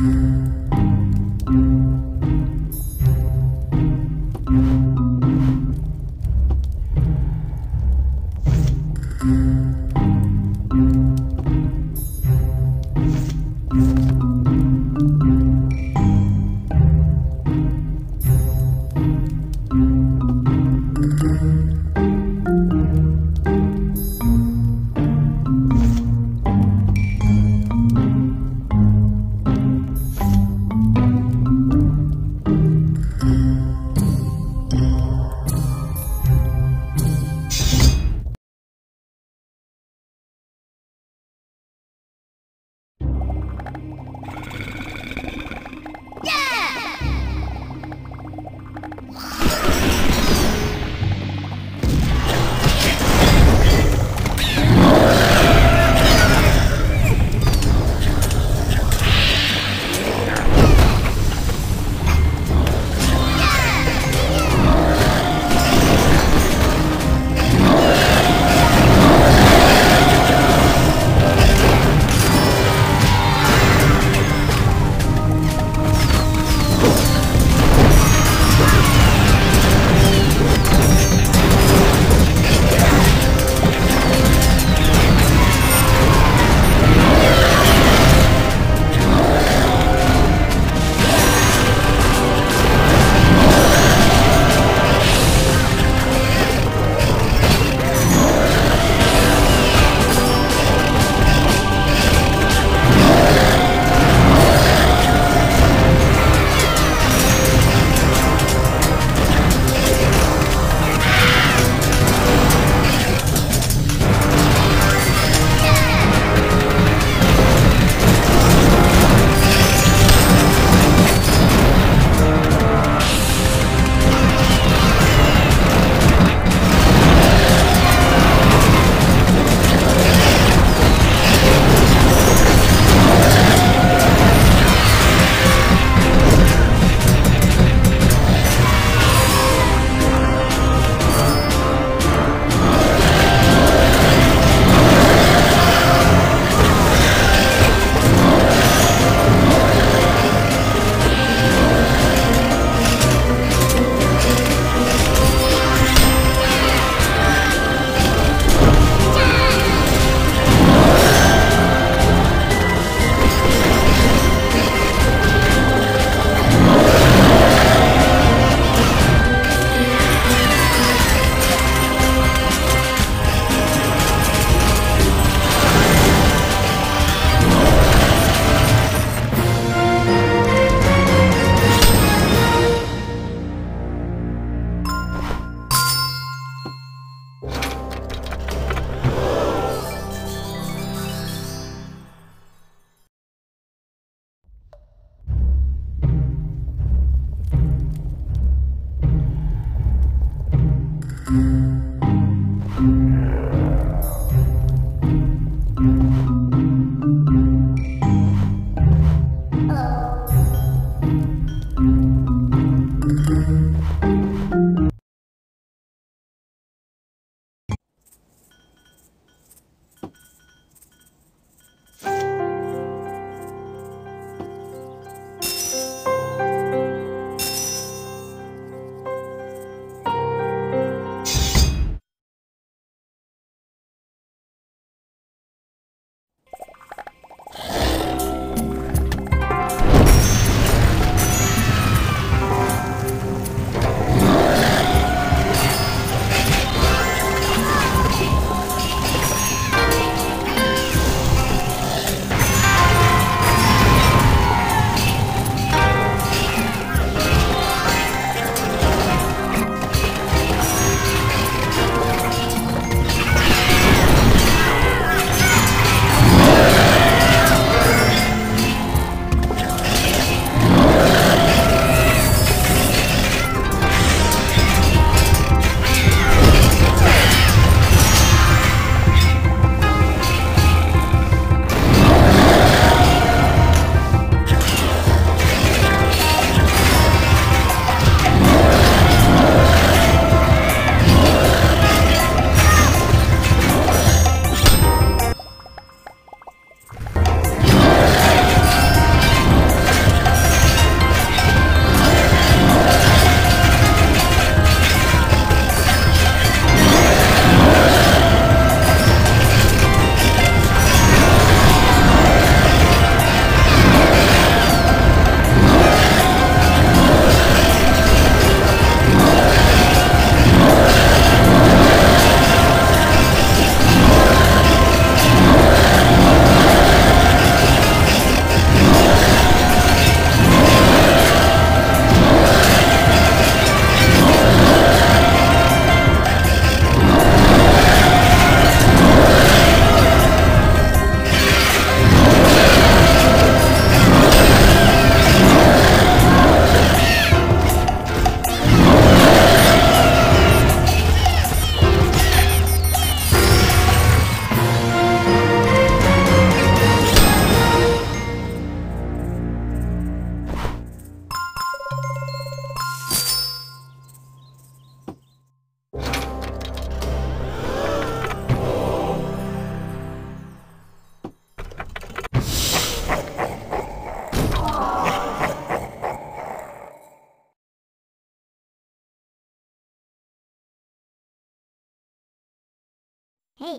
Música Hey,